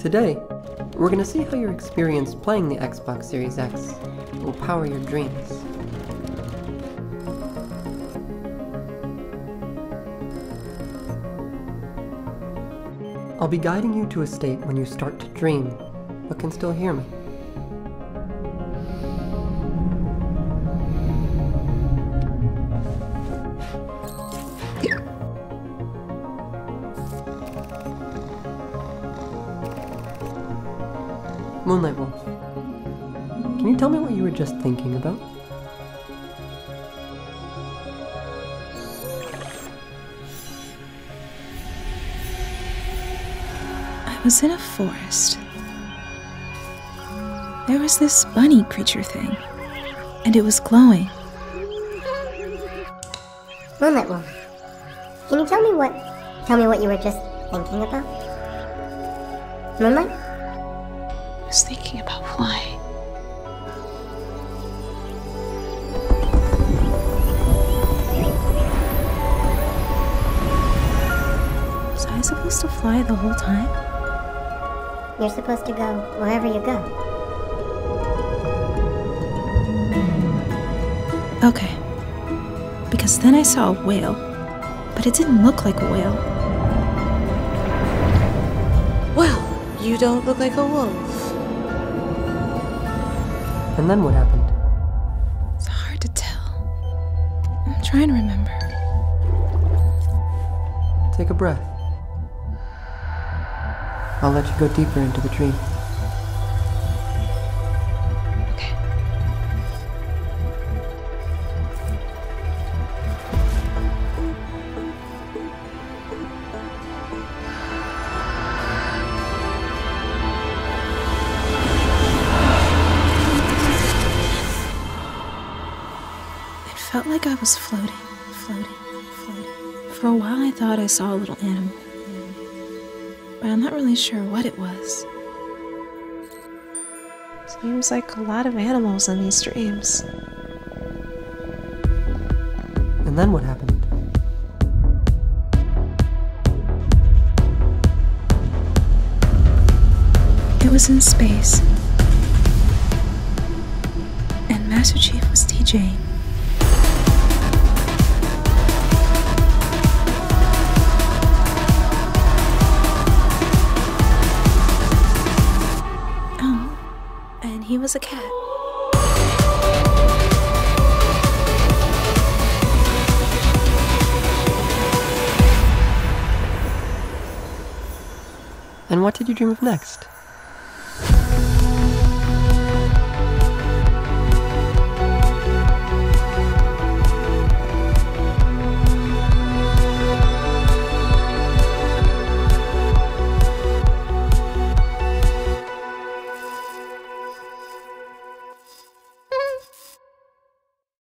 Today, we're going to see how your experience playing the Xbox Series X will power your dreams. I'll be guiding you to a state when you start to dream, but can still hear me. MoonLiteWolf, can you tell me what you were just thinking about? I was in a forest. There was this bunny creature thing, and it was glowing. MoonLiteWolf, can you tell me what tell me what you were just thinking about? MoonLite? I was thinking about flying. Was I supposed to fly the whole time? You're supposed to go wherever you go. Okay. Because then I saw a whale, but it didn't look like a whale. Well, you don't look like a wolf. And then what happened? It's hard to tell. I'm trying to remember. Take a breath. I'll let you go deeper into the dream. Like I was floating, floating, floating. For a while, I thought I saw a little animal, but I'm not really sure what it was. Seems like a lot of animals in these dreams. And then what happened? It was in space. And Master Chief was DJing. He was a cat. And what did you dream of next?